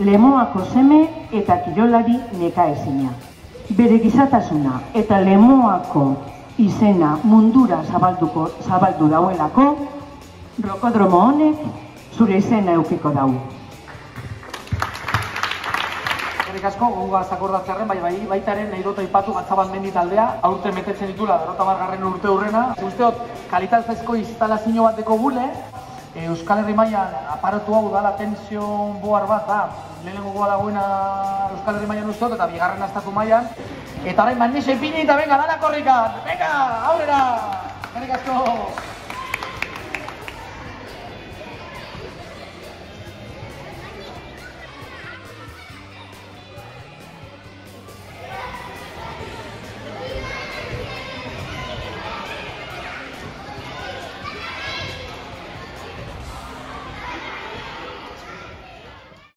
lemoako seme eta kirolari neka ezina. Bere gizatasuna eta lemoako izena mundura zabalduko, zabaldu dauelako, rokodromo honek zure izena eukiko dau. Eskerrik asko, gogoa zakordatzearen, bai, bai, baitaren nahi dut aipatu gatzaban mendi taldea, aurte metetzen ditula, berrota margarren urte hurrena. Usteot, kalitatezko instalazio bateko gule, Euskal Herri mailan aparatu hau dala tension boar bat da, lehenengo goa dagoena Euskal Herri mailan usteot, eta bigarren astatu mailan. Eta orain manise ipini eta venga, dana korrika, venga, aurrera! Eskerrik asko!